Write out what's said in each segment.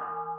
you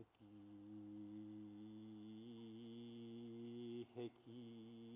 حکی حکی